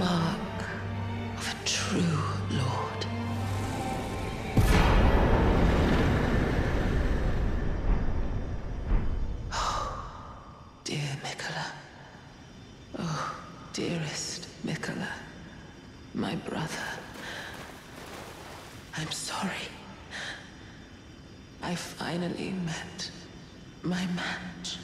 mark of a true lord. Oh, dear Miquella. Oh, dearest Miquella, my brother. I'm sorry. I finally met my match.